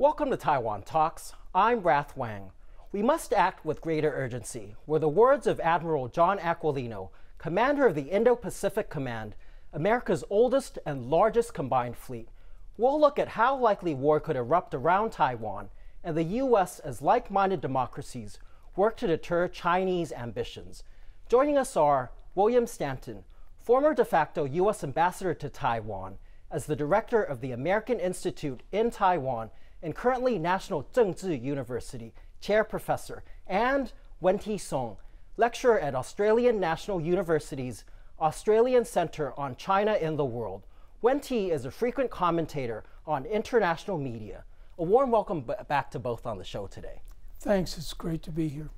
Welcome to Taiwan Talks. I'm Rath Wang. We must act with greater urgency, were the words of Admiral John Aquilino, commander of the Indo Pacific Command, America's oldest and largest combined fleet. We'll look at how likely war could erupt around Taiwan and the U.S. as like minded democracies work to deter Chinese ambitions. Joining us are William Stanton, former de facto U.S. ambassador to Taiwan, as the director of the American Institute in Taiwan and currently National Chengchi University chair professor, and Wen-Ti Sung, lecturer at Australian National University's Australian Centre on China in the World. Wen-Ti is a frequent commentator on international media. A warm welcome back to both on the show today. Thanks, it's great to be here.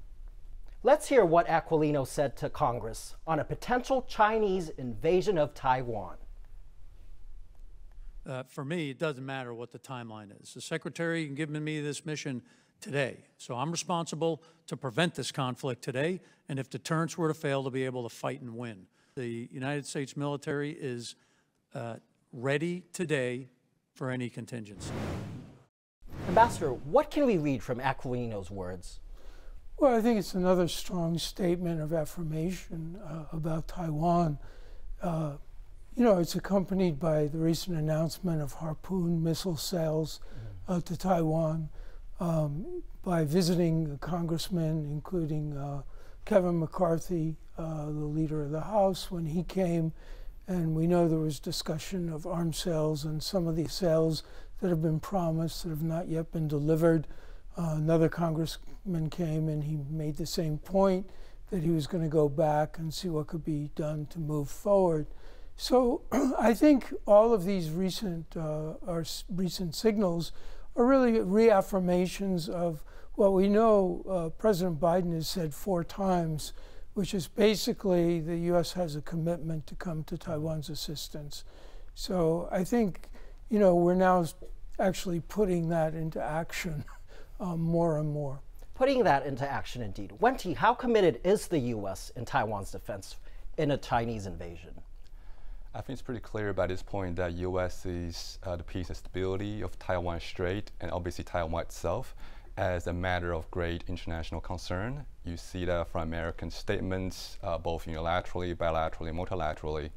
Let's hear what Aquilino said to Congress on a potential Chinese invasion of Taiwan. Uh, for me, it doesn't matter what the timeline is. The secretary can give me this mission today. So I'm responsible to prevent this conflict today, and if deterrence were to fail, to be able to fight and win. The United States military is uh, ready today for any contingency. Ambassador, what can we read from Aquilino's words? Well, I think it's another strong statement of affirmation uh, about Taiwan. You know, it's accompanied by the recent announcement of Harpoon missile sales uh, to Taiwan um, by visiting congressmen, including uh, Kevin McCarthy, uh, the leader of the House, when he came. And we know there was discussion of arms sales and some of the sales that have been promised that have not yet been delivered. Uh, another congressman came and he made the same point that he was going to go back and see what could be done to move forward. So I think all of these recent, uh, our recent signals are really reaffirmations of what we know uh, President Biden has said four times, which is basically the U.S. has a commitment to come to Taiwan's assistance. So I think, you know, we're now actually putting that into action um, more and more. Putting that into action, indeed. Wen-Ti, how committed is the U.S. in Taiwan's defense in a Chinese invasion? I think it's pretty clear by this point that U.S. sees uh, the peace and stability of Taiwan Strait and obviously Taiwan itself as a matter of great international concern. You see that from American statements, uh, both unilaterally, bilaterally, multilaterally,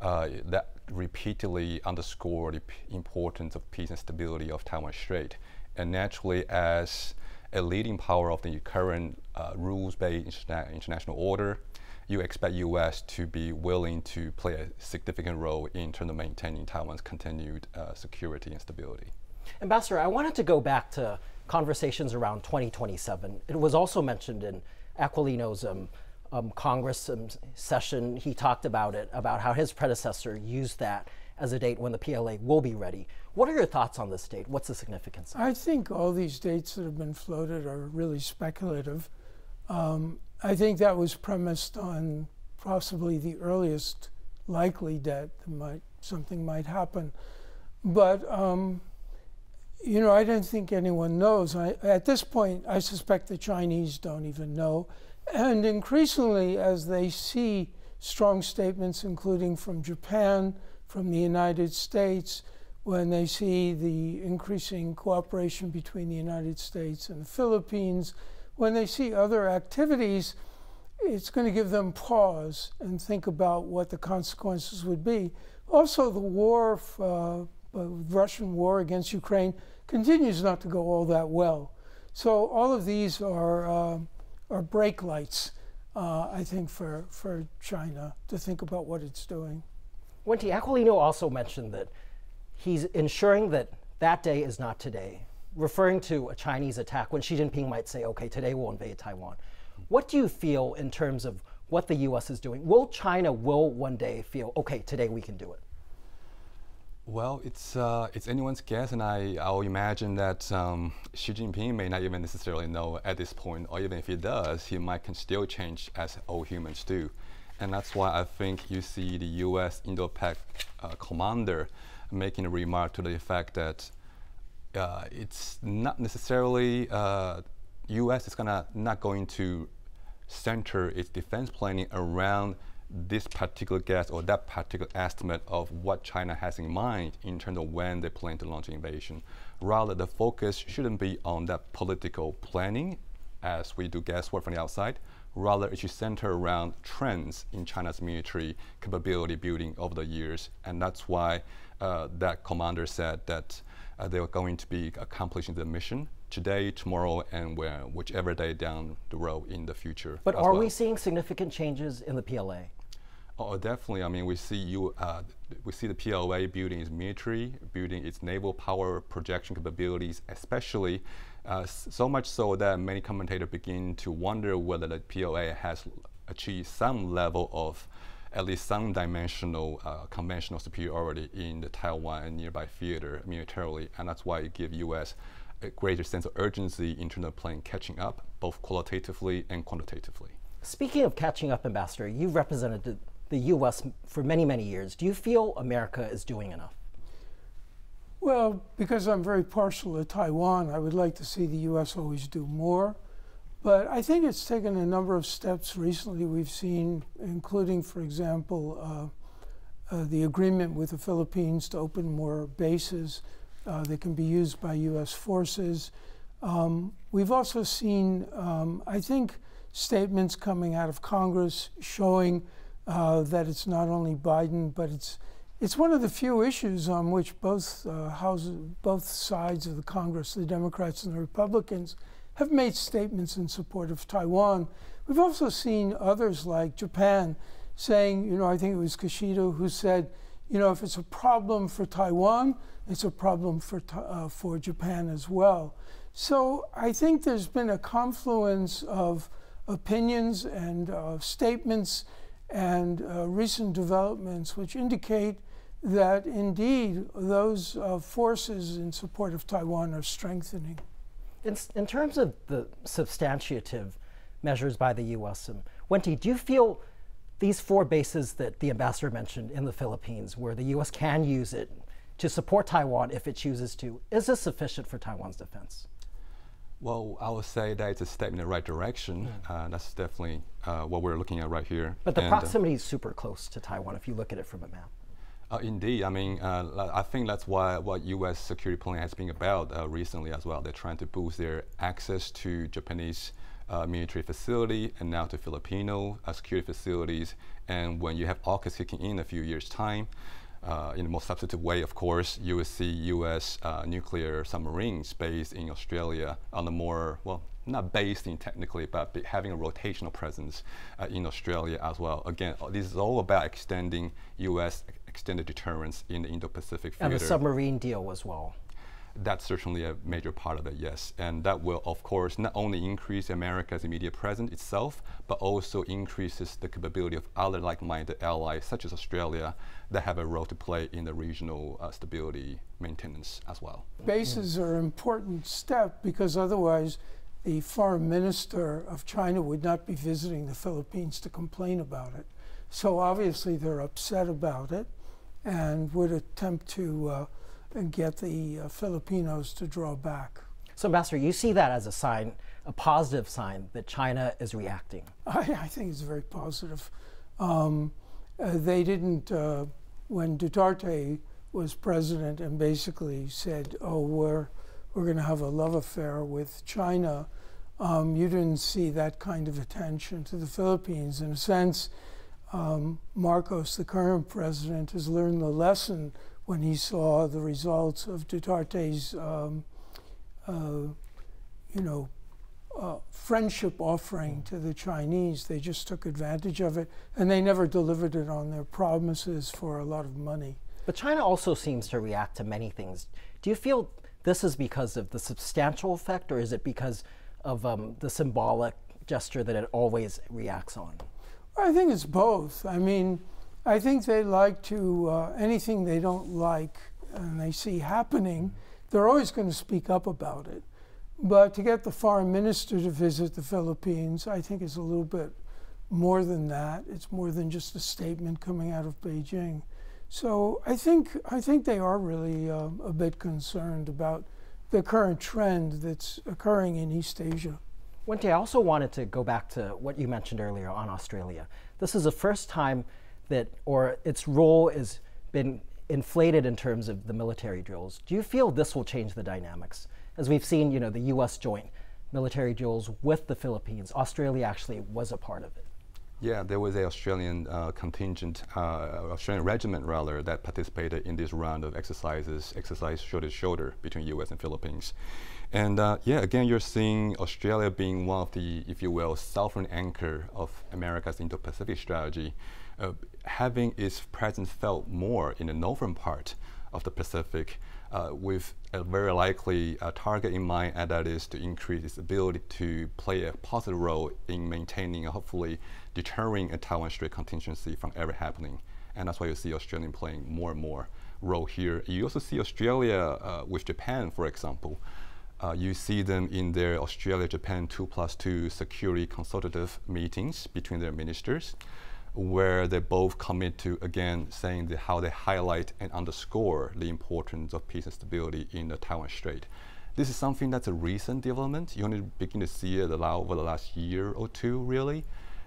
uh, that repeatedly underscore the importance of peace and stability of Taiwan Strait. And naturally, as a leading power of the current uh, rules-based interna international order, you expect U.S. to be willing to play a significant role in terms of maintaining Taiwan's continued uh, security and stability. Ambassador, I wanted to go back to conversations around 2027. It was also mentioned in Aquilino's um, um, Congress um, session. He talked about it, about how his predecessor used that as a date when the PLA will be ready. What are your thoughts on this date? What's the significance? I think all these dates that have been floated are really speculative. Um, I think that was premised on possibly the earliest likely that might, something might happen. But, um, you know, I don't think anyone knows. I, at this point, I suspect the Chinese don't even know. And increasingly, as they see strong statements, including from Japan, from the United States, when they see the increasing cooperation between the United States and the Philippines, when they see other activities, it's going to give them pause and think about what the consequences would be. Also, the war, uh, Russian war against Ukraine, continues not to go all that well. So all of these are uh, are brake lights, uh, I think, for for China to think about what it's doing. Wen-Ti Aquilino also mentioned that he's ensuring that that day is not today referring to a Chinese attack when Xi Jinping might say, okay, today we'll invade Taiwan. What do you feel in terms of what the U.S. is doing? Will China will one day feel, okay, today we can do it? Well, it's uh, it's anyone's guess, and I I'll imagine that um, Xi Jinping may not even necessarily know at this point, or even if he does, he might can still change as all humans do, and that's why I think you see the U.S. Indo-Pac uh, commander making a remark to the effect that uh, it's not necessarily uh, U.S. is gonna not going to center its defense planning around this particular guess or that particular estimate of what China has in mind in terms of when they plan to launch an invasion. Rather, the focus shouldn't be on that political planning as we do guesswork from the outside. Rather, it should center around trends in China's military capability building over the years. And that's why uh, that commander said that uh, they are going to be accomplishing the mission today, tomorrow, and where, whichever day down the road in the future. But are well. we seeing significant changes in the PLA? Oh, definitely. I mean, we see you. Uh, we see the PLA building its military, building its naval power projection capabilities, especially uh, so much so that many commentators begin to wonder whether the PLA has achieved some level of at least some dimensional uh, conventional superiority in the Taiwan and nearby theater militarily, and that's why it gives U.S. a greater sense of urgency in terms of playing catching up, both qualitatively and quantitatively. Speaking of catching up, Ambassador, you've represented the U.S. for many, many years. Do you feel America is doing enough? Well, because I'm very partial to Taiwan, I would like to see the U.S. always do more. But I think it's taken a number of steps recently we've seen, including, for example, uh, uh, the agreement with the Philippines to open more bases uh, that can be used by U.S. forces. Um, we've also seen, um, I think, statements coming out of Congress showing uh, that it's not only Biden, but it's it's one of the few issues on which both uh, houses, both sides of the Congress, the Democrats and the Republicans, have made statements in support of Taiwan. We've also seen others like Japan saying, you know, I think it was Kishida who said, you know, if it's a problem for Taiwan, it's a problem for, uh, for Japan as well. So I think there's been a confluence of opinions and uh, statements and uh, recent developments which indicate that indeed those uh, forces in support of Taiwan are strengthening. In, in terms of the substantiative measures by the U.S., um, Wen-Ti, do you feel these four bases that the ambassador mentioned in the Philippines, where the U.S. can use it to support Taiwan if it chooses to, is this sufficient for Taiwan's defense? Well, I would say that it's a step in the right direction. Uh, that's definitely uh, what we're looking at right here. But the And, uh, proximity is super close to Taiwan if you look at it from a map. Uh, indeed, I mean, uh, I think that's why what U.S. security plan has been about uh, recently as well. They're trying to boost their access to Japanese uh, military facility and now to Filipino uh, security facilities. And when you have AUKUS kicking in a few years' time, uh, in a more substantive way, of course, you will see U.S. nuclear submarines based in Australia on a more well, not based in technically, but having a rotational presence in Australia as well. Again, this is all about extending U.S. extended deterrence in the Indo-Pacific theater. And the submarine deal as well. That's certainly a major part of it, yes. And that will, of course, not only increase America's immediate presence itself, but also increases the capability of other like-minded allies, such as Australia, that have a role to play in the regional uh, stability maintenance as well. Bases are an important step because otherwise the foreign minister of China would not be visiting the Philippines to complain about it. So obviously they're upset about it and would attempt to uh, get the uh, Filipinos to draw back. So, Ambassador, you see that as a sign, a positive sign that China is reacting. I, I think it's very positive. Um, uh, they didn't, uh, when Duterte was president and basically said, oh, we're, we're going to have a love affair with China, um, you didn't see that kind of attention to the Philippines. In a sense, um, Marcos, the current president, has learned the lesson when he saw the results of Duterte's, um, uh, you know, uh, friendship offering to the Chinese. They just took advantage of it, and they never delivered it on their promises for a lot of money. But China also seems to react to many things. Do you feel this is because of the substantial effect, or is it because of um, the symbolic gesture that it always reacts on? I think it's both. I mean, I think they like to, uh, anything they don't like and they see happening, they're always going to speak up about it. But to get the foreign minister to visit the Philippines, I think is a little bit more than that. It's more than just a statement coming out of Beijing. So I think I think they are really uh, a bit concerned about the current trend that's occurring in East Asia. Wen-Ti, I also wanted to go back to what you mentioned earlier on Australia. This is the first time that, or its role has been inflated in terms of the military drills. Do you feel this will change the dynamics? As we've seen, you know, the U.S. joint military drills with the Philippines, Australia actually was a part of it. Yeah, there was an Australian uh, contingent, uh, Australian regiment rather, that participated in this round of exercises, exercise shoulder to shoulder between U.S. and Philippines. And uh, yeah, again, you're seeing Australia being one of the, if you will, sovereign anchor of America's Indo-Pacific strategy, uh, having its presence felt more in the northern part of the Pacific, uh, with a very likely uh, target in mind, and that is to increase its ability to play a positive role in maintaining, hopefully deterring a Taiwan Strait contingency from ever happening. And that's why you see Australia playing more and more role here. You also see Australia uh, with Japan, for example. Uh, you see them in their Australia-Japan 2 plus 2 security consultative meetings between their ministers, where they both commit to, again, saying how they highlight and underscore the importance of peace and stability in the Taiwan Strait. This is something that's a recent development. You only begin to see it over the last year or two, really.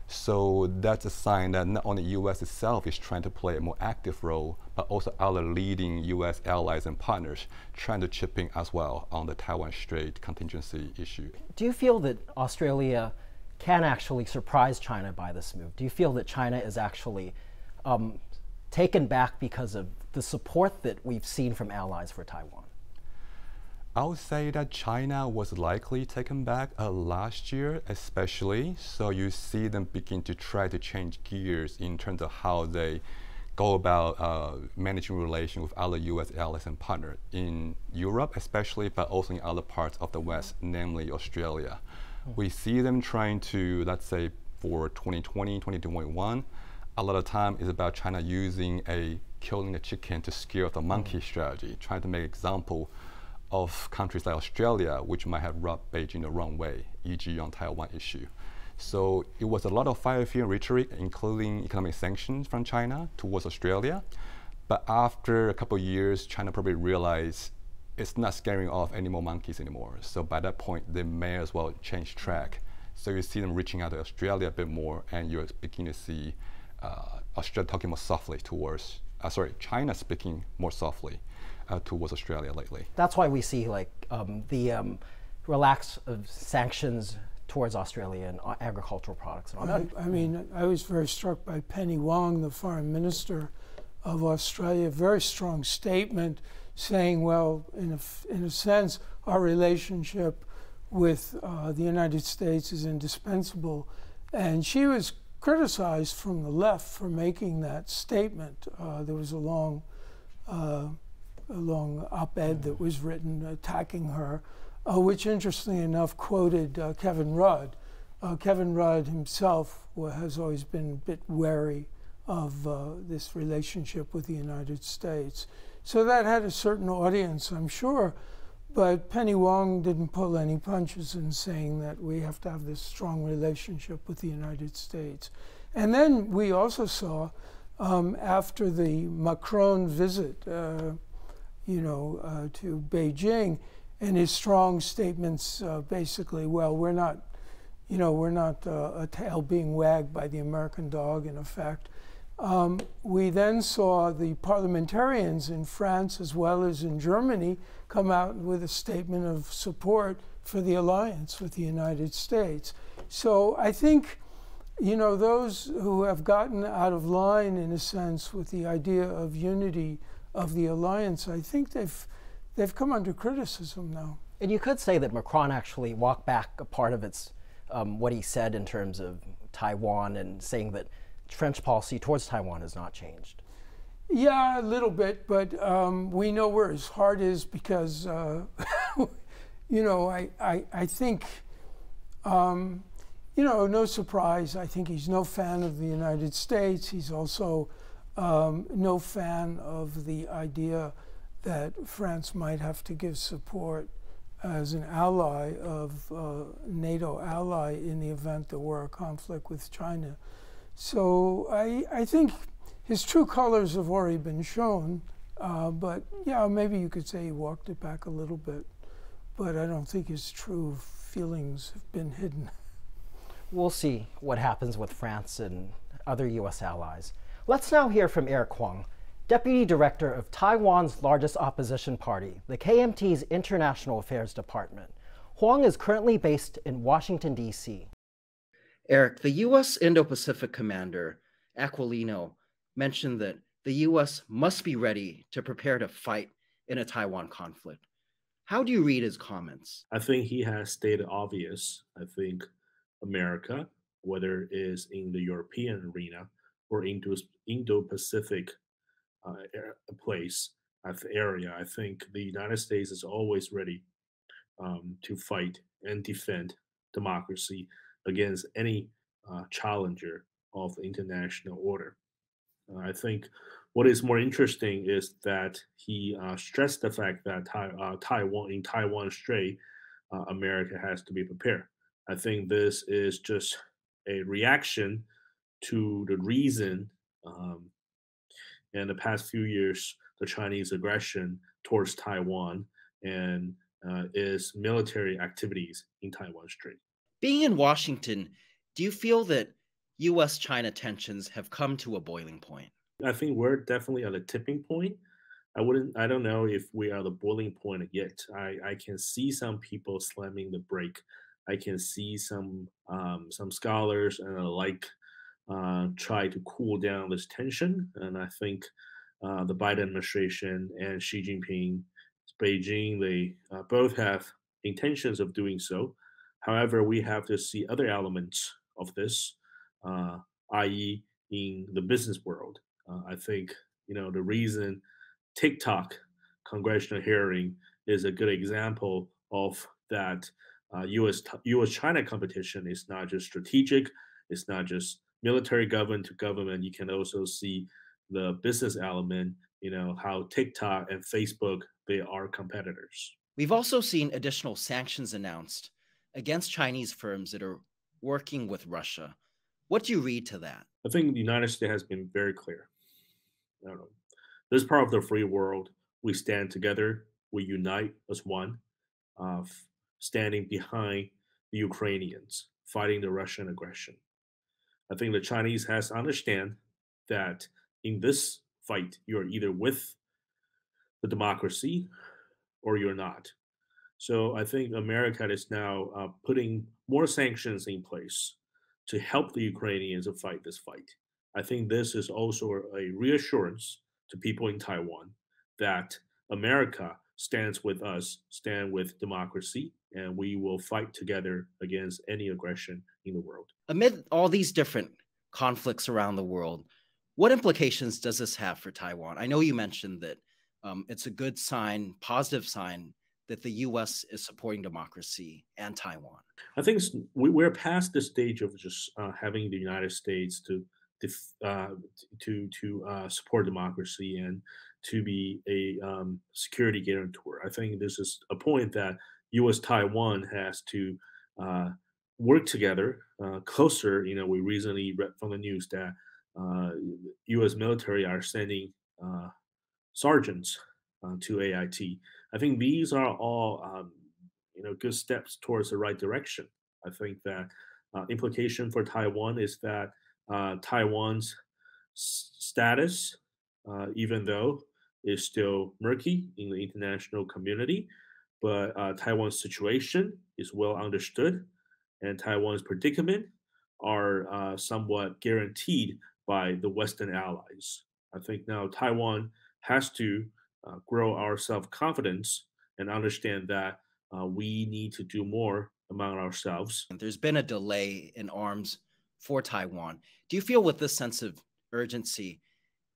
So that's a sign that not only the U.S. itself is trying to play a more active role, but also other leading U.S. allies and partners trying to chip in as well on the Taiwan Strait contingency issue. Do you feel that Australia can actually surprise China by this move? Do you feel that China is actually um, taken back because of the support that we've seen from allies for Taiwan? I would say that China was likely taken back uh, last year, especially. So you see them begin to try to change gears in terms of how they go about uh, managing relations with other U.S. allies and partners in Europe, especially, but also in other parts of the West, namely Australia. Mm. We see them trying to, let's say, for 2020, 2021, a lot of time is about China using a killing the chicken to scare the monkey mm. strategy, trying to make example of countries like Australia, which might have rubbed Beijing the wrong way, e.g. on Taiwan issue. So it was a lot of fire, fear, and rhetoric, including economic sanctions from China towards Australia. But after a couple of years, China probably realized it's not scaring off any more monkeys anymore. So by that point, they may as well change track. So you see them reaching out to Australia a bit more, and you're beginning to see uh, Australia talking more softly towards, uh, sorry, China speaking more softly uh, towards Australia lately. That's why we see like um, the um, relax of sanctions towards Australia and uh, agricultural products and all that. I, I mean, I was very struck by Penny Wong, the foreign minister of Australia, very strong statement saying, well, in a, in a sense, our relationship with uh, the United States is indispensable. And she was criticized from the left for making that statement. Uh, there was a long uh, a long op-ed that was written attacking her, uh, which interestingly enough quoted uh, Kevin Rudd. Uh, Kevin Rudd himself has always been a bit wary of uh, this relationship with the United States. So that had a certain audience, I'm sure. But Penny Wong didn't pull any punches in saying that we have to have this strong relationship with the United States. And then we also saw um, after the Macron visit, uh, you know, uh, to Beijing, and his strong statements uh, basically, well, we're not, you know, we're not uh, a tail being wagged by the American dog, in effect. Um, we then saw the parliamentarians in France as well as in Germany come out with a statement of support for the alliance with the United States. So I think, you know, those who have gotten out of line, in a sense, with the idea of unity of the alliance, I think they've they've come under criticism now. And you could say that Macron actually walked back a part of its um, what he said in terms of Taiwan and saying that French policy towards Taiwan has not changed. Yeah, a little bit, but um, we know where his heart is because, uh, you know, I, I, I think, um, you know, no surprise, I think he's no fan of the United States. He's also um, no fan of the idea that France might have to give support as an ally of uh, NATO ally in the event there were a conflict with China. So I, I think his true colors have already been shown, uh, but yeah, maybe you could say he walked it back a little bit. but I don't think his true feelings have been hidden. We'll see what happens with France and other U.S. allies. Let's now hear from Eric Huang, Deputy Director of Taiwan's largest opposition party, the KMT's International Affairs Department. Huang is currently based in Washington, D.C. Eric, the U.S. Indo Pacific Commander, Aquilino, mentioned that the U.S. must be ready to prepare to fight in a Taiwan conflict. How do you read his comments? I think he has stated obvious. I think America, whether it is in the European arena or into Indo-Pacific uh, place, area, I think the United States is always ready um, to fight and defend democracy against any uh, challenger of international order. Uh, I think what is more interesting is that he uh, stressed the fact that uh, Taiwan in Taiwan Strait, uh, America has to be prepared. I think this is just a reaction to the reason um, in the past few years the Chinese aggression towards Taiwan and uh, is military activities in Taiwan Strait. Being in Washington, do you feel that U.S. China tensions have come to a boiling point? I think we're definitely at a tipping point. I wouldn't, I don't know if we are the boiling point yet. I, I can see some people slamming the brake. I can see some um, some scholars and like uh, try to cool down this tension. And I think uh, the Biden administration and Xi Jinping, Beijing, they uh, both have intentions of doing so. However, we have to see other elements of this, uh, i.e., in the business world. Uh, I think you know the reason TikTok congressional hearing is a good example of that. U.S. Uh, U.S. China competition is not just strategic; it's not just military government to government. You can also see the business element. You know how TikTok and Facebook they are competitors. We've also seen additional sanctions announced against Chinese firms that are working with Russia. What do you read to that? I think the United States has been very clear. I don't know. This part of the free world, we stand together, we unite as one, uh, standing behind the Ukrainians fighting the Russian aggression. I think the Chinese has to understand that in this fight, you're either with the democracy or you're not. So I think America is now uh, putting more sanctions in place to help the Ukrainians to fight this fight. I think this is also a reassurance to people in Taiwan that America stands with us, stand with democracy, and we will fight together against any aggression in the world. Amid all these different conflicts around the world, what implications does this have for Taiwan? I know you mentioned that um, it's a good sign, positive sign that the U.S. is supporting democracy and Taiwan? I think we're past the stage of just uh, having the United States to uh, to to uh, support democracy and to be a um, security guarantor. I think this is a point that U.S. Taiwan has to uh, work together uh, closer. You know, we recently read from the news that U.S. Uh, military are sending sergeants to AIT I think these are all um, you know good steps towards the right direction. I think that uh, implication for Taiwan is that uh, Taiwan's status, uh, even though is still murky in the international community, but uh, Taiwan's situation is well understood, and Taiwan's predicament are uh, somewhat guaranteed by the Western allies. I think now Taiwan has to uh, grow our self confidence and understand that uh, we need to do more among ourselves. There's been a delay in arms for Taiwan. Do you feel with this sense of urgency,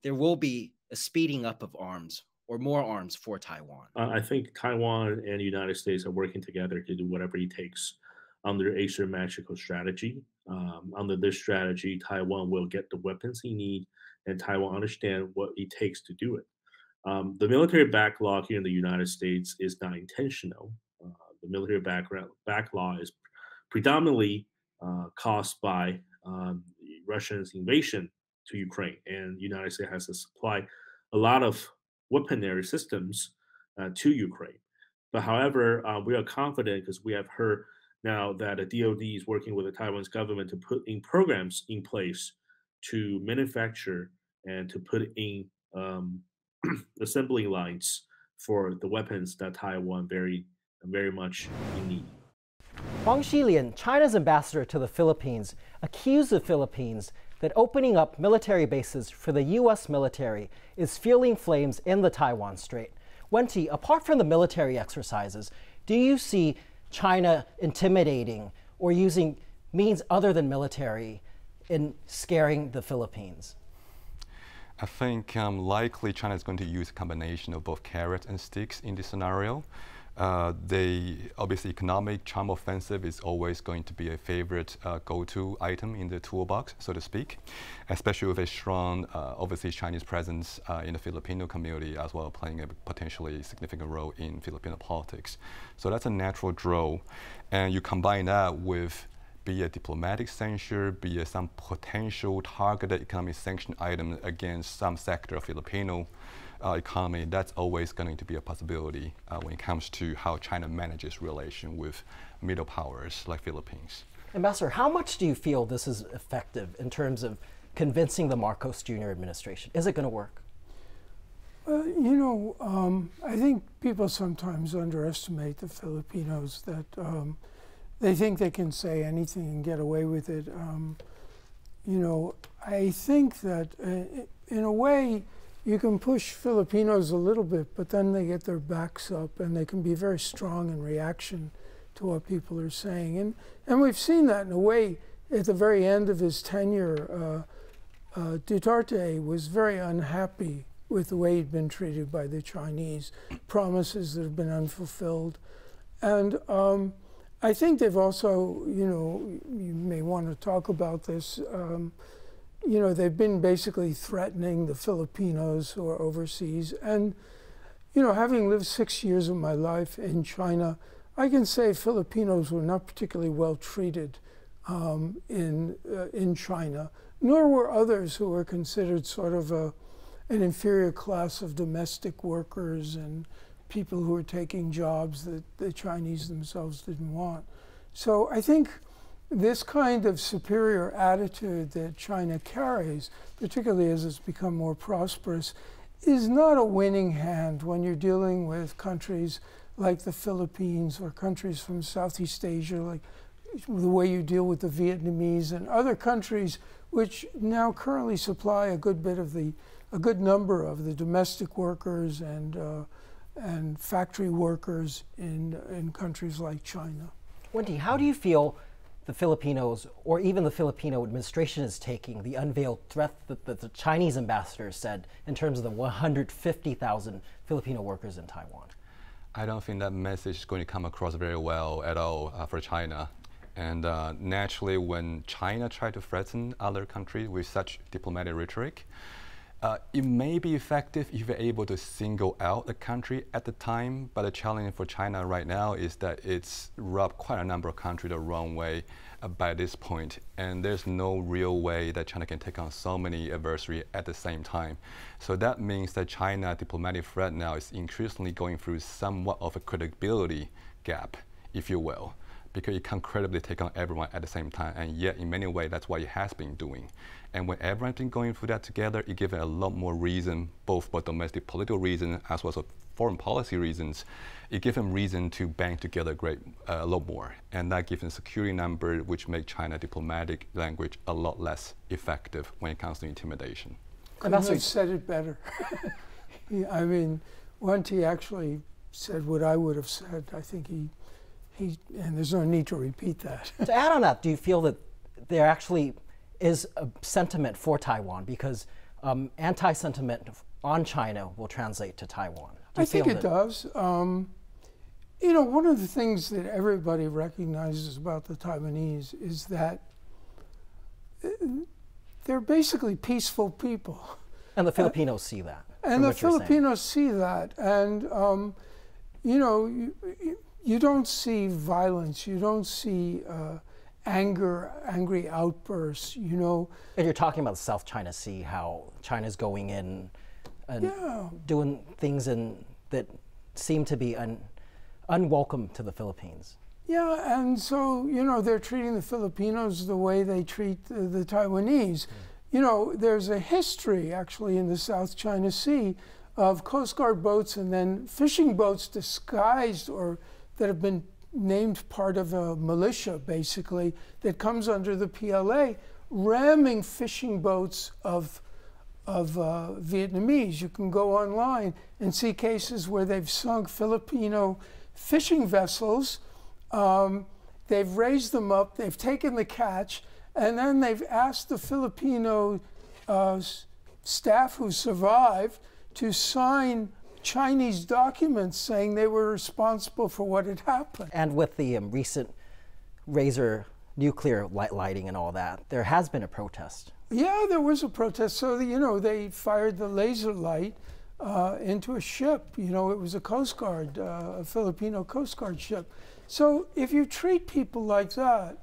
there will be a speeding up of arms or more arms for Taiwan? Uh, I think Taiwan and the United States are working together to do whatever it takes under asymmetrical strategy. Um, under this strategy, Taiwan will get the weapons he needs, and Taiwan understand what it takes to do it. Um, the military backlog here in the United States is not intentional. Uh, the military background, backlog is predominantly uh, caused by um, Russia's invasion to Ukraine, and the United States has to supply a lot of weaponry systems uh, to Ukraine. But however, uh, we are confident because we have heard now that the DoD is working with the Taiwan's government to put in programs in place to manufacture and to put in um, assembly lines for the weapons that Taiwan very very much in need. Huang Xilian, China's ambassador to the Philippines, accused the Philippines that opening up military bases for the U.S. military is fueling flames in the Taiwan Strait. Wen-Ti, apart from the military exercises, do you see China intimidating or using means other than military in scaring the Philippines? I think um, likely China is going to use a combination of both carrots and sticks in this scenario. Uh, the obviously economic charm offensive is always going to be a favorite uh, go-to item in the toolbox, so to speak, especially with a strong uh, overseas Chinese presence uh, in the Filipino community as well, playing a potentially significant role in Filipino politics. So that's a natural draw, and you combine that with be a diplomatic censure, be some potential targeted economic sanction item against some sector of Filipino uh, economy, that's always going to be a possibility uh, when it comes to how China manages relation with middle powers like Philippines. Ambassador, how much do you feel this is effective in terms of convincing the Marcos Jr. administration? Is it going to work? Uh, you know, um, I think people sometimes underestimate the Filipinos that um, they think they can say anything and get away with it. Um, you know, I think that uh, in a way, you can push Filipinos a little bit, but then they get their backs up and they can be very strong in reaction to what people are saying. And, and we've seen that in a way at the very end of his tenure. Uh, uh, Duterte was very unhappy with the way he'd been treated by the Chinese, promises that have been unfulfilled. And um, I think they've also, you know, you may want to talk about this. Um, you know, they've been basically threatening the Filipinos who are overseas. And, you know, having lived six years of my life in China, I can say Filipinos were not particularly well treated um, in, uh, in China, nor were others who were considered sort of a, an inferior class of domestic workers and people who were taking jobs that the Chinese themselves didn't want. So I think this kind of superior attitude that China carries, particularly as it's become more prosperous, is not a winning hand when you're dealing with countries like the Philippines or countries from Southeast Asia, like the way you deal with the Vietnamese and other countries which now currently supply a good bit of the, a good number of the domestic workers and, uh, and factory workers in, in countries like China. Wen-Ti, how do you feel the Filipinos or even the Filipino administration is taking the unveiled threat that, the Chinese ambassador said in terms of the 150,000 Filipino workers in Taiwan? I don't think that message is going to come across very well at all uh, for China. And uh, naturally, when China tried to threaten other countries with such diplomatic rhetoric, uh, it may be effective if you're able to single out a country at the time, but the challenge for China right now is that it's rubbed quite a number of countries the wrong way uh, by this point, and there's no real way that China can take on so many adversaries at the same time. So that means that China diplomatic threat now is increasingly going through somewhat of a credibility gap, if you will because it can credibly take on everyone at the same time. And yet, in many ways, that's what it has been doing. And when everyone's been going through that together, it gives it a lot more reason, both for domestic political reasons as well as foreign policy reasons. It gives them reason to band together great, uh, a lot more. And that gives them security number, which make China diplomatic language a lot less effective when it comes to intimidation. Couldn't have said it better. I mean, Wen-Ti actually said what I would have said. I think he, he, and there's no need to repeat that. to add on that, do you feel that there actually is a sentiment for Taiwan because um, anti-sentiment on China will translate to Taiwan. I think it does. Um, you know, one of the things that everybody recognizes about the Taiwanese is that uh, they're basically peaceful people. And the Filipinos uh, see that. And the Filipinos see that. And, um, you know, you, you, don't see violence. You don't see uh, anger, angry outbursts, you know. And you're talking about the South China Sea, how China's going in and yeah. doing things in, that seem to be un, unwelcome to the Philippines. Yeah, and so, you know, they're treating the Filipinos the way they treat the, the Taiwanese. Mm. You know, there's a history actually in the South China Sea of Coast Guard boats and then fishing boats disguised or that have been named part of a militia, basically, that comes under the PLA, ramming fishing boats of, of uh, Vietnamese. You can go online and see cases where they've sunk Filipino fishing vessels um, they've raised them up, they've taken the catch, and then they've asked the Filipino uh, staff who survived to sign Chinese documents saying they were responsible for what had happened. And with the um, recent laser nuclear light lighting and all that, there has been a protest. Yeah, there was a protest. So, you know, they fired the laser light uh, into a ship. You know, it was a Coast Guard, uh, a Filipino Coast Guard ship. So if you treat people like that,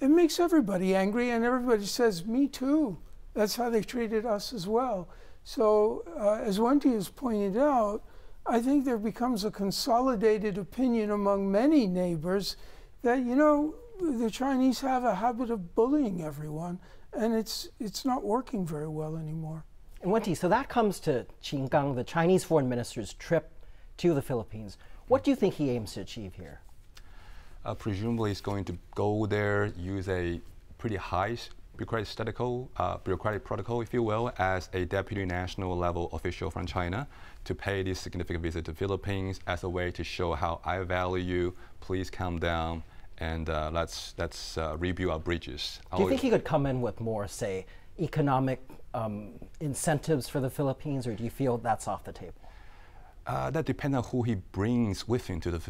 it makes everybody angry, and everybody says, Me too. That's how they treated us as well. So, uh, as Wen-Ti has pointed out, I think there becomes a consolidated opinion among many neighbors that, you know, the Chinese have a habit of bullying everyone, and it's, it's not working very well anymore. And Wen-Ti, so that comes to Qin Gang, the Chinese foreign minister's trip to the Philippines. What do you think he aims to achieve here? uh, presumably he's going to go there, use a pretty high bureaucratic, statical, uh, bureaucratic protocol, if you will, as a deputy national level official from China to pay this significant visit to Philippines as a way to show how I value you. Please calm down and uh, let's let's uh, rebuild our bridges. Do you think he could come in with more, say, economic um, incentives for the Philippines, or do you feel that's off the table? Uh, that depends on who he brings with him to the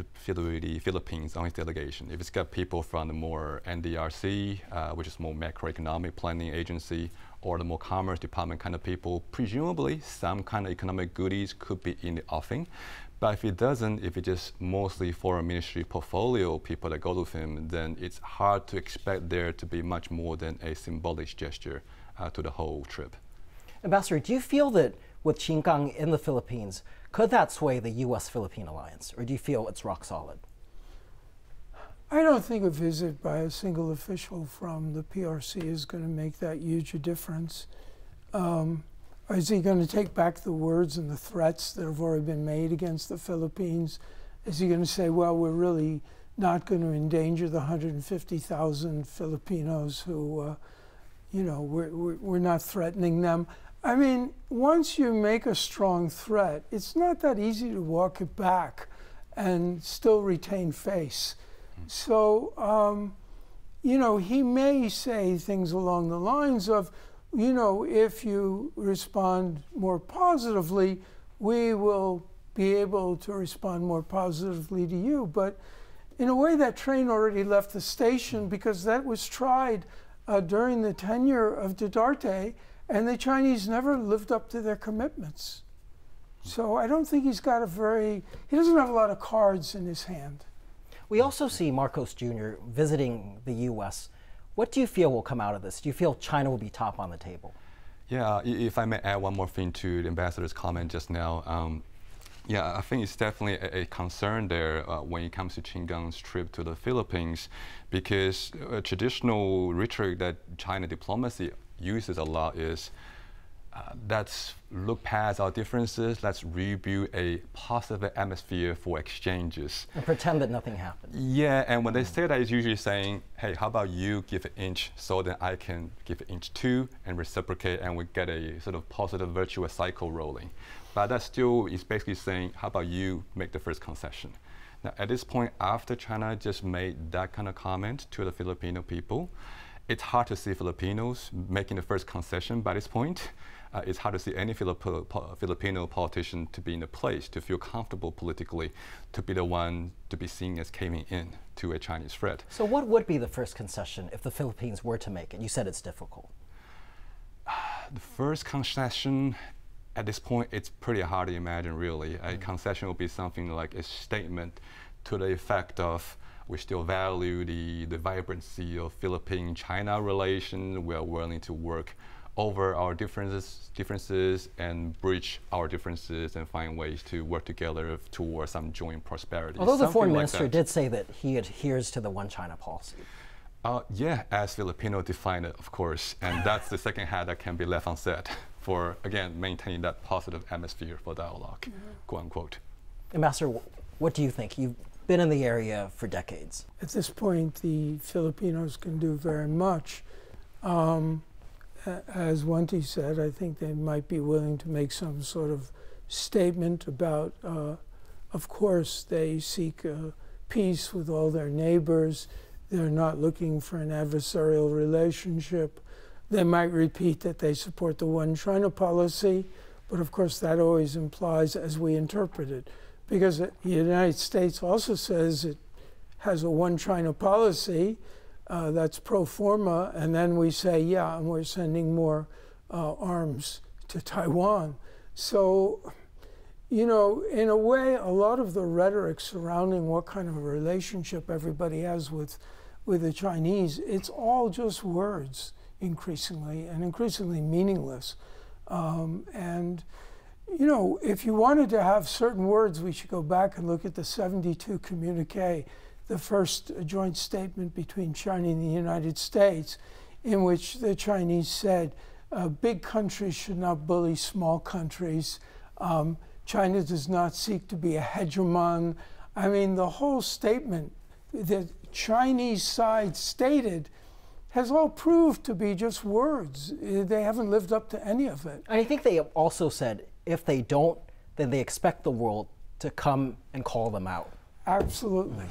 Philippines on his delegation. If it's got people from the more NDRC, uh, which is more macroeconomic planning agency, or the more commerce department kind of people, presumably some kind of economic goodies could be in the offing. But if it doesn't, if it's just mostly foreign ministry portfolio people that go with him, then it's hard to expect there to be much more than a symbolic gesture uh, to the whole trip. Ambassador, do you feel that with Qin Gang in the Philippines, could that sway the U.S. Philippine alliance, or do you feel it's rock solid? I don't think a visit by a single official from the PRC is going to make that huge a difference. Um, is he going to take back the words and the threats that have already been made against the Philippines? Is he going to say, well, we're really not going to endanger the 150,000 Filipinos who, uh, you know, we're, we're, we're not threatening them? I mean, once you make a strong threat, it's not that easy to walk it back and still retain face. So, um, you know, he may say things along the lines of, you know, if you respond more positively, we will be able to respond more positively to you. But in a way, that train already left the station because that was tried uh, during the tenure of Duterte and the Chinese never lived up to their commitments. So I don't think he's got a very, he doesn't have a lot of cards in his hand. We also see Marcos Jr. visiting the U.S. What do you feel will come out of this? Do you feel China will be top on the table? Yeah, if I may add one more thing to the ambassador's comment just now. Um, yeah, I think it's definitely a, a concern there uh, when it comes to Qin Gang's trip to the Philippines, because a traditional rhetoric that China diplomacy uses a lot is uh, let's look past our differences, let's rebuild a positive atmosphere for exchanges. And pretend that nothing happened. Yeah, and when they say that, it's usually saying, hey, how about you give an inch so that I can give an inch too and reciprocate and we get a sort of positive virtuous cycle rolling. But that still is basically saying, how about you make the first concession? Now, at this point, after China just made that kind of comment to the Filipino people, it's hard to see Filipinos making the first concession by this point. Uh, it's hard to see any Filip- Filipino politician to be in a place to feel comfortable politically, to be the one to be seen as caving in to a Chinese threat. So, what would be the first concession if the Philippines were to make it? You said it's difficult. the first concession, at this point, it's pretty hard to imagine, really. Mm. A concession would be something like a statement to the effect of, we still value the, the vibrancy of Philippine-China relations. We are willing to work over our differences, differences and bridge our differences and find ways to work together towards some joint prosperity. Although the foreign like minister that. did say that he adheres to the one China policy. Uh, yeah, as Filipino define it, of course, and that's the second hat that can be left unsaid for again maintaining that positive atmosphere for dialog quote unquote. Ambassador, what do you think? You've been in the area for decades. At this point, the Filipinos can do very much. Um, as Wen-Ti said, I think they might be willing to make some sort of statement about, uh, of course, they seek uh, peace with all their neighbors. They're not looking for an adversarial relationship. They might repeat that they support the one China policy, but of course, that always implies, as we interpret it, because the United States also says it has a one China policy uh, that's pro forma, and then we say, yeah, and we're sending more uh, arms to Taiwan. So, you know, in a way, a lot of the rhetoric surrounding what kind of a relationship everybody has with, with the Chinese, it's all just words increasingly and increasingly meaningless. Um, and, you know, if you wanted to have certain words, we should go back and look at the 72 communique, the first joint statement between China and the United States, in which the Chinese said, uh, big countries should not bully small countries. Um, China does not seek to be a hegemon. I mean, the whole statement that Chinese side stated has all proved to be just words. They haven't lived up to any of it. I think they also said if they don't, then they expect the world to come and call them out. Absolutely.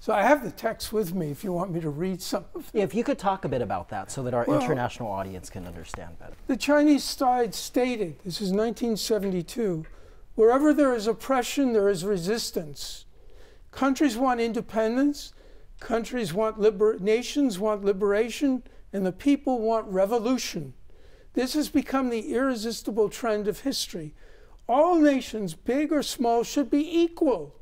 so I have the text with me if you want me to read some of it. If you could talk a bit about that so that our Well- international audience can understand better. The Chinese side stated, this is 1972, wherever there is oppression, there is resistance. Countries want independence, countries want liber- nations want liberation, and the people want revolution. This has become the irresistible trend of history. All nations, big or small, should be equal.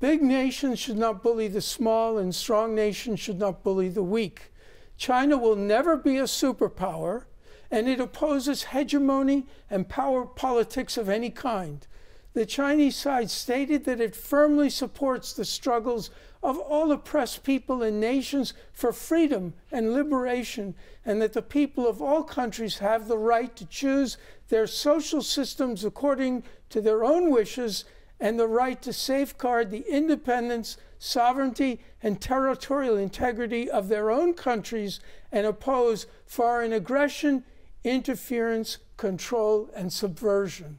Big nations should not bully the small, and strong nations should not bully the weak. China will never be a superpower, and it opposes hegemony and power politics of any kind. The Chinese side stated that it firmly supports the struggles of all oppressed people and nations for freedom and liberation, and that the people of all countries have the right to choose their social systems according to their own wishes and the right to safeguard the independence, sovereignty, and territorial integrity of their own countries and oppose foreign aggression, interference, control, and subversion.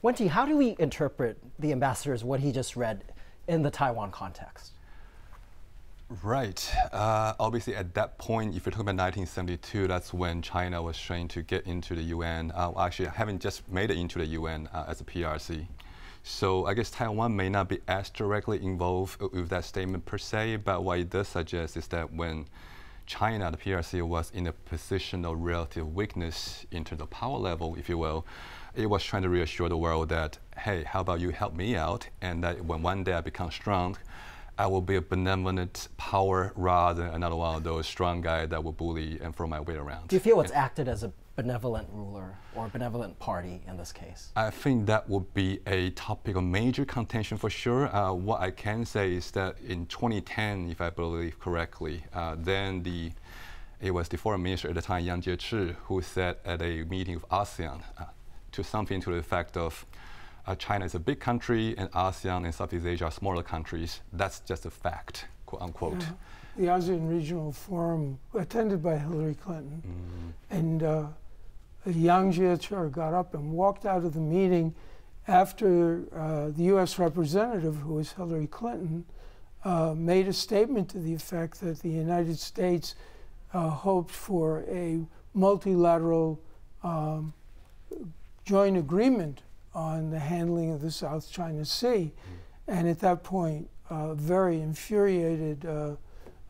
Wen-Ti, how do we interpret the ambassador's what he just read in the Taiwan context? Right. Uh, obviously, at that point, if you're talking about 1972, that's when China was trying to get into the UN. Uh, actually, having just made it into the UN uh, as a PRC. So I guess Taiwan may not be as directly involved with that statement per se, but what it does suggest is that when China, the PRC, was in a position of relative weakness in terms of power level, if you will, it was trying to reassure the world that, hey, how about you help me out? And that when one day I become strong, I will be a benevolent power rather than another one of those strong guys that will bully and throw my weight around. Do you feel it's acted as a benevolent ruler or a benevolent party in this case? I think that would be a topic of major contention for sure. Uh, what I can say is that in 2010, if I believe correctly, uh, then the it was the foreign minister at the time, Yang Jiechi, who said at a meeting of ASEAN uh, to something to the effect of uh, China is a big country and ASEAN and Southeast Asia are smaller countries. That's just a fact, quote unquote. The ASEAN Regional Forum, attended by Hillary Clinton, and uh, Yang Jiechi got up and walked out of the meeting after uh, the U.S. representative, who was Hillary Clinton, uh, made a statement to the effect that the United States uh, hoped for a multilateral um, joint agreement on the handling of the South China Sea. And at that point, uh, very infuriated, uh,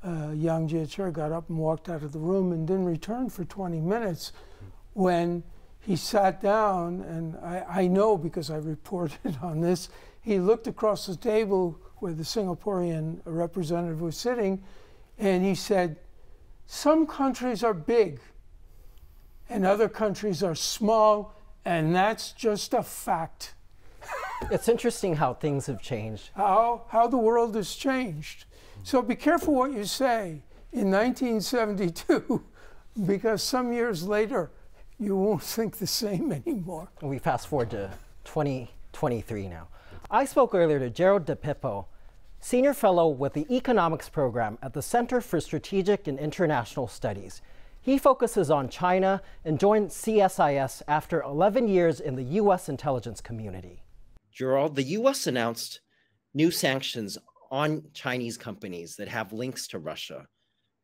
uh, Yang Jiechi got up and walked out of the room and didn't return for 20 minutes. When he sat down, and I, I know because I reported on this, he looked across the table where the Singaporean representative was sitting, and he said, Some countries are big and other countries are small, and that's just a fact. it's interesting how things have changed. How, how the world has changed. So be careful what you say in 1972, because some years later, you won't think the same anymore. We fast forward to 2023 now. I spoke earlier to Gerald DiPippo, Senior Fellow with the Economics Program at the Center for Strategic and International Studies. He focuses on China and joined CSIS after 11 years in the U.S. intelligence community. Gerald, the U.S. announced new sanctions on Chinese companies that have links to Russia.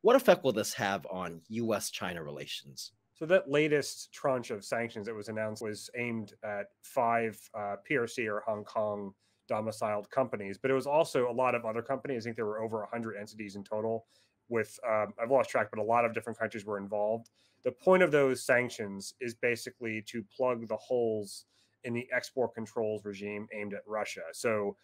What effect will this have on U.S. China relations? So, that latest tranche of sanctions that was announced was aimed at five uh, PRC or Hong Kong domiciled companies, but it was also a lot of other companies. I think there were over 100 entities in total with um, I've lost track, but a lot of different countries were involved. The point of those sanctions is basically to plug the holes in the export controls regime aimed at Russia. So,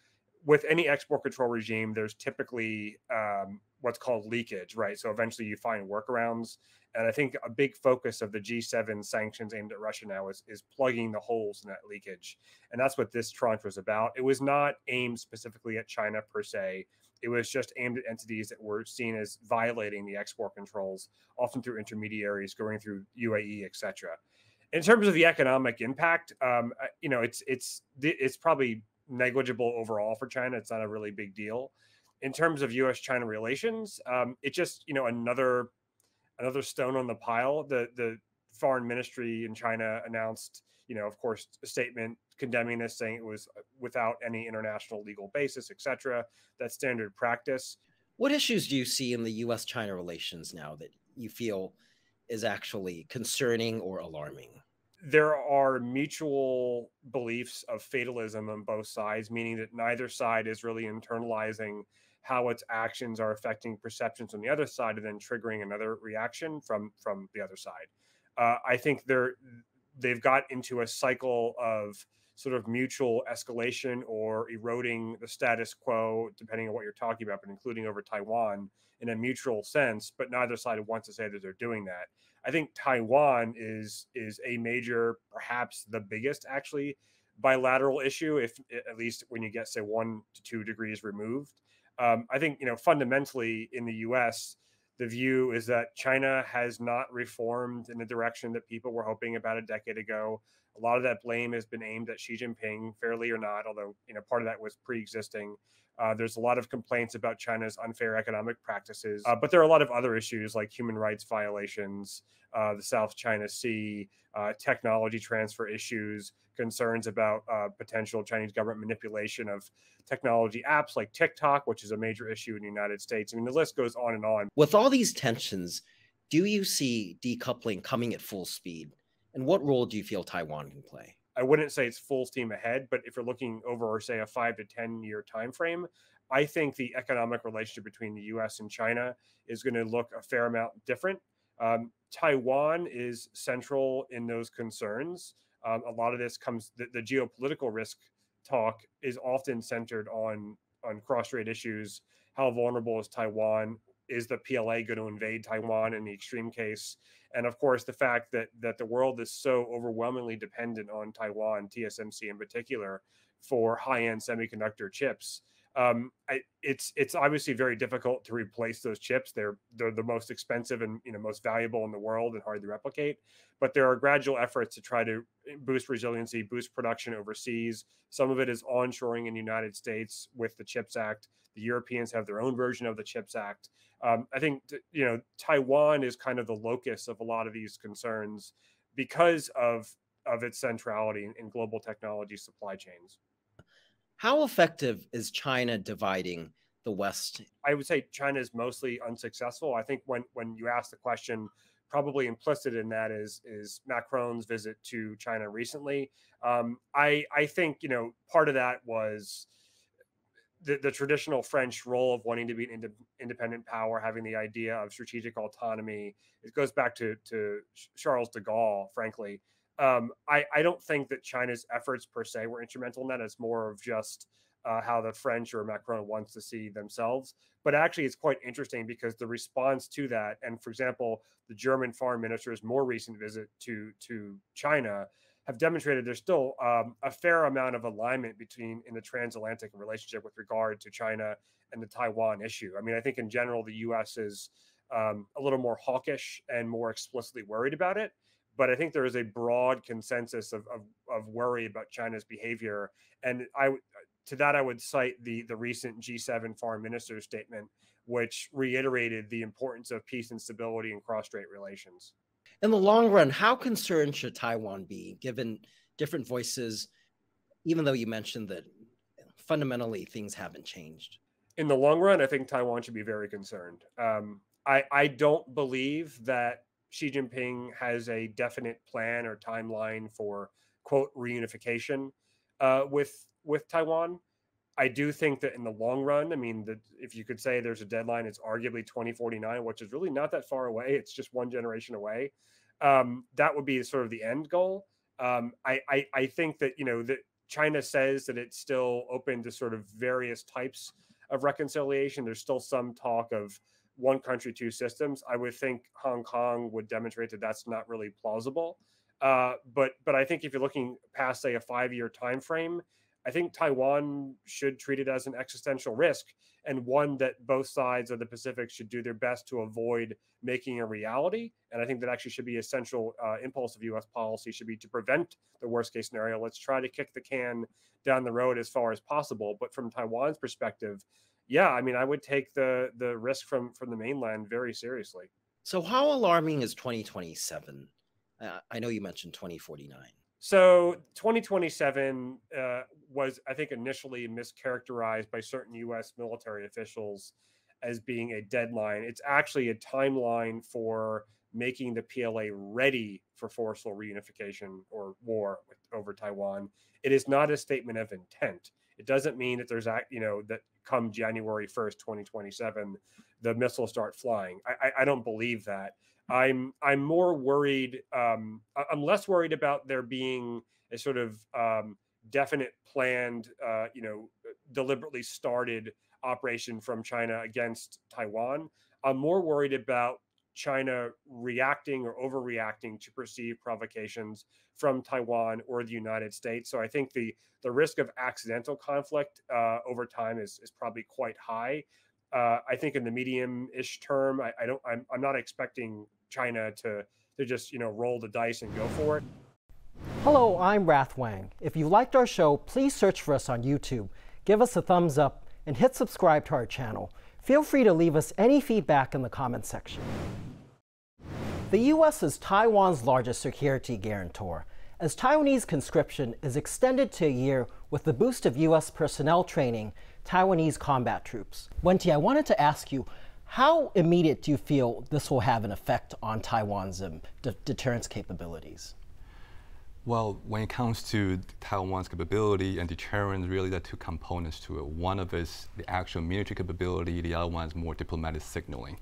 with any export control regime, there's typically um, what's called leakage, right? So eventually you find workarounds. And I think a big focus of the G7 sanctions aimed at Russia now is, is plugging the holes in that leakage. And that's what this tranche was about. It was not aimed specifically at China per se. It was just aimed at entities that were seen as violating the export controls, often through intermediaries going through UAE, et cetera. In terms of the economic impact, um, you know, it's it's it's probably negligible overall for China. It's not a really big deal. In terms of U.S.-China relations, um, it just you know another another stone on the pile. The the foreign ministry in China announced, you know, of course, a statement condemning this, saying it was uh, without any international legal basis, etc. That's standard practice. What issues do you see in the U.S. China relations now that you feel is actually concerning or alarming? There are mutual beliefs of fatalism on both sides, meaning that neither side is really internalizing how its actions are affecting perceptions on the other side and then triggering another reaction from from the other side. Uh, I think they're they've got into a cycle of sort of mutual escalation or eroding the status quo, depending on what you're talking about, but including over Taiwan in a mutual sense. But neither side wants to say that they're doing that. I think Taiwan is is a major, perhaps the biggest, actually bilateral issue. If at least when you get say one to two degrees removed, um, I think you know fundamentally in the U.S the view is that China has not reformed in the direction that people were hoping about a decade ago. A lot of that blame has been aimed at Xi Jinping, fairly or not, although you know part of that was pre-existing. Uh, there's a lot of complaints about China's unfair economic practices, uh, but there are a lot of other issues like human rights violations, uh, the South China Sea, uh, technology transfer issues, concerns about uh, potential Chinese government manipulation of technology apps like TikTok, which is a major issue in the United States. I mean, the list goes on and on. With all these tensions, do you see decoupling coming at full speed? And what role do you feel Taiwan can play? I wouldn't say it's full steam ahead, but if you're looking over, say, a five to 10 year time frame, I think the economic relationship between the US and China is going to look a fair amount different. Um, Taiwan is central in those concerns. Um, a lot of this comes, the, the geopolitical risk talk is often centered on on cross-strait issues. How vulnerable is Taiwan? Is the PLA going to invade Taiwan in the extreme case? And of course, the fact that that the world is so overwhelmingly dependent on Taiwan, TSMC in particular, for high-end semiconductor chips um, I, it's it's obviously very difficult to replace those chips. They're they're the most expensive and you know most valuable in the world and hard to replicate. But there are gradual efforts to try to eh, boost resiliency, boost production overseas. Some of it is onshoring in the United States with the Chips Act. The Europeans have their own version of the Chips Act. Um, I think you know Taiwan is kind of the locus of a lot of these concerns because of of its centrality in, in global technology supply chains. How effective is China dividing the West? I would say China is mostly unsuccessful. I think when when you ask the question, probably implicit in that is is Macron's visit to China recently. Um, I I think you know part of that was. The, the traditional French role of wanting to be an ind- independent power, having the idea of strategic autonomy, it goes back to, to Charles de Gaulle, frankly. Um, I, I don't think that China's efforts per se were instrumental in that. It's more of just uh, how the French or Macron wants to see themselves. But actually, it's quite interesting because the response to that, and for example, the German foreign minister's more recent visit to to China, have demonstrated there's still um, a fair amount of alignment between in the transatlantic relationship with regard to China and the Taiwan issue. I mean, I think in general the U.S. is um, a little more hawkish and more explicitly worried about it. But I think there is a broad consensus of, of, of worry about China's behavior, and I to that I would cite the the recent G7 foreign minister statement, which reiterated the importance of peace and stability in cross-strait relations. In the long run, how concerned should Taiwan be, given different voices? Even though you mentioned that fundamentally things haven't changed. In the long run, I think Taiwan should be very concerned. Um, I, I don't believe that Xi Jinping has a definite plan or timeline for quote reunification uh, with with Taiwan. I do think that in the long run, I mean, if you could say there's a deadline, it's arguably 2049, which is really not that far away. It's just one generation away. Um, that would be sort of the end goal. Um, I, I, I think that you know that China says that it's still open to sort of various types of reconciliation. There's still some talk of one country, two systems. I would think Hong Kong would demonstrate that that's not really plausible. Uh, but but I think if you're looking past say a five year time frame, I think Taiwan should treat it as an existential risk and one that both sides of the Pacific should do their best to avoid making a reality. And I think that actually should be a central uh, impulse of U.S. policy should be to prevent the worst case scenario. Let's try to kick the can down the road as far as possible. But from Taiwan's perspective, yeah, I mean, I would take the the risk from from the mainland very seriously. So, how alarming is 2027? Uh, I know you mentioned 2049. So 2027 uh, was, I think, initially mischaracterized by certain U.S. military officials as being a deadline. It's actually a timeline for making the PLA ready for forceful reunification or war with, over Taiwan. It is not a statement of intent. It doesn't mean that there's, you know, that come January 1st, 2027, the missiles start flying. I, I, I don't believe that. I'm I'm more worried. Um, I'm less worried about there being a sort of um, definite planned, uh, you know, deliberately started operation from China against Taiwan. I'm more worried about China reacting or overreacting to perceived provocations from Taiwan or the United States. So I think the the risk of accidental conflict uh, over time is is probably quite high. Uh, I think in the medium-ish term, I, I don't. I'm, I'm not expecting China to to just you know roll the dice and go for it. Hello, I'm Rath Wang. If you liked our show, please search for us on YouTube, give us a thumbs up, and hit subscribe to our channel. Feel free to leave us any feedback in the comments section. The U.S. is Taiwan's largest security guarantor, as Taiwanese conscription is extended to a year with the boost of U.S. personnel training Taiwanese combat troops. Wen-Ti, I wanted to ask you, how immediate do you feel this will have an effect on Taiwan's um, de deterrence capabilities? Well, when it comes to Taiwan's capability and deterrence, really there are two components to it. One of is the actual military capability, the other one is more diplomatic signaling.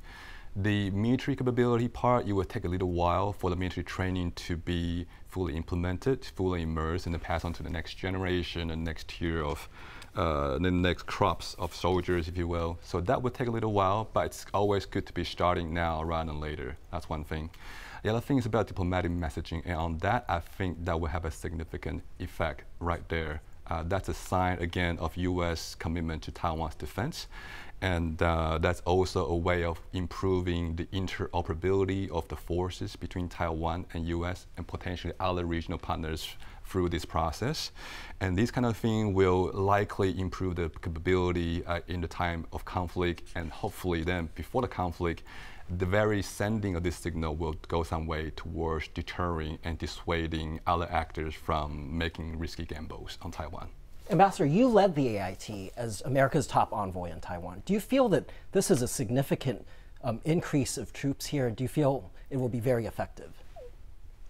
The military capability part, it will take a little while for the military training to be fully implemented, fully immersed, and then pass on to the next generation and next tier of uh, the next crops of soldiers, if you will. So that would take a little while, but it's always good to be starting now rather than later. That's one thing. The other thing is about diplomatic messaging, and on that, I think that will have a significant effect right there. Uh, that's a sign, again, of U.S. commitment to Taiwan's defense. And uh, that's also a way of improving the interoperability of the forces between Taiwan and U.S. and potentially other regional partners through this process. And this kind of thing will likely improve the capability uh, in the time of conflict and hopefully then before the conflict, the very sending of this signal will go some way towards deterring and dissuading other actors from making risky gambles on Taiwan. Ambassador, you led the AIT as America's top envoy in Taiwan. Do you feel that this is a significant um, increase of troops here? Do you feel it will be very effective?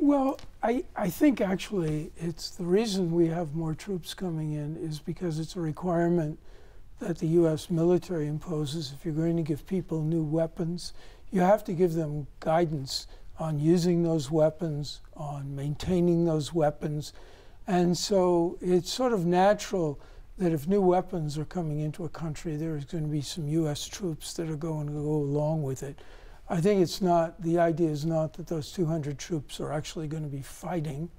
Well, I, I think actually it's the reason we have more troops coming in is because it's a requirement that the U.S. military imposes. If you're going to give people new weapons, you have to give them guidance on using those weapons, on maintaining those weapons. And so it's sort of natural that if new weapons are coming into a country, there's going to be some U.S. troops that are going to go along with it. I think it's not, the idea is not that those 200 troops are actually going to be fighting.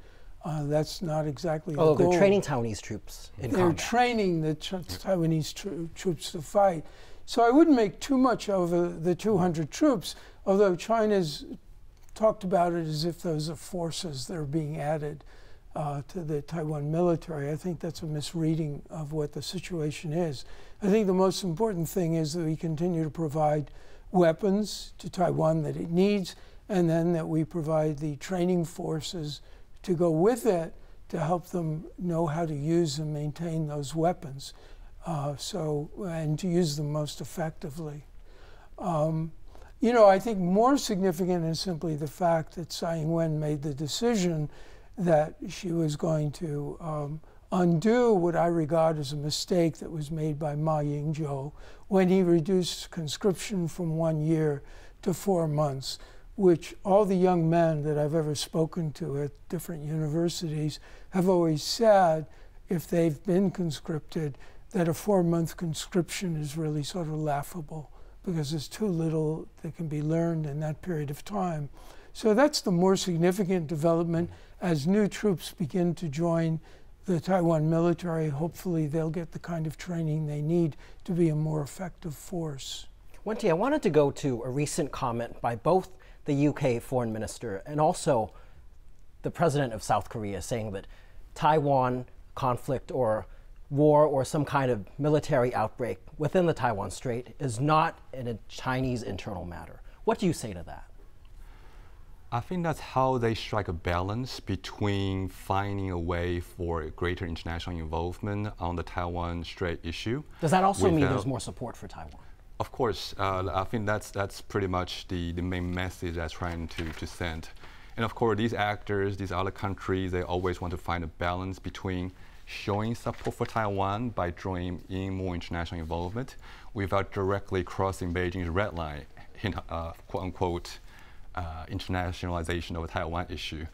Uh, that's not exactly Although the they're training Taiwanese troops in They're combat. training the Taiwanese tro- troops to fight. So I wouldn't make too much of uh, the 200 troops, although China's talked about it as if those are forces that are being added uh, to the Taiwan military. I think that's a misreading of what the situation is. I think the most important thing is that we continue to provide weapons to Taiwan that it needs, and then that we provide the training forces to go with it to help them know how to use and maintain those weapons. Uh, so, and to use them most effectively. Um, you know, I think more significant is simply the fact that Tsai Ing-wen made the decision that she was going to um, undo what I regard as a mistake that was made by Ma Ying-jeou when he reduced conscription from one year to four months, which all the young men that I've ever spoken to at different universities have always said, if they've been conscripted, that a four-month conscription is really sort of laughable because there's too little that can be learned in that period of time. So that's the more significant development as new troops begin to join the Taiwan military. Hopefully, they'll get the kind of training they need to be a more effective force. Wen-Ti, I wanted to go to a recent comment by both the UK foreign minister and also the president of South Korea saying that Taiwan conflict or war or some kind of military outbreak within the Taiwan Strait is not a Chinese internal matter. What do you say to that? I think that's how they strike a balance between finding a way for greater international involvement on the Taiwan Strait issue. Does that also mean there's more support for Taiwan? Of course, uh, I think that's that's pretty much the, the main message that's trying to, to send. And of course, these actors, these other countries, they always want to find a balance between showing support for Taiwan by drawing in more international involvement without directly crossing Beijing's red line, in, uh, quote unquote, uh, internationalization of Taiwan issue.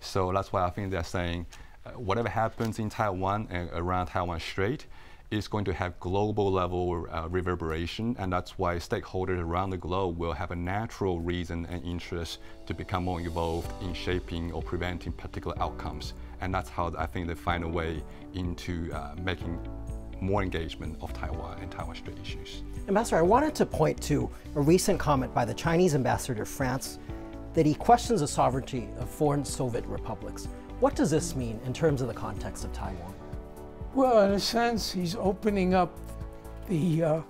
So that's why I think they're saying uh, whatever happens in Taiwan and around Taiwan Strait is going to have global level uh, reverberation, and that's why stakeholders around the globe will have a natural reason and interest to become more involved in shaping or preventing particular outcomes. And that's how I think they find a way into uh, making more engagement of Taiwan and Taiwan Strait issues. Ambassador, I wanted to point to a recent comment by the Chinese ambassador to France that he questions the sovereignty of foreign Soviet republics. What does this mean in terms of the context of Taiwan? Well, in a sense, he's opening up the, uh,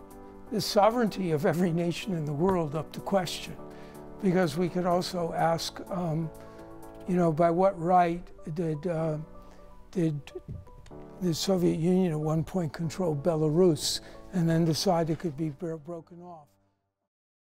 the sovereignty of every nation in the world up to question. Because we could also ask, um, you know, by what right did, uh, did the Soviet Union at one point control Belarus and then decide it could be broken off?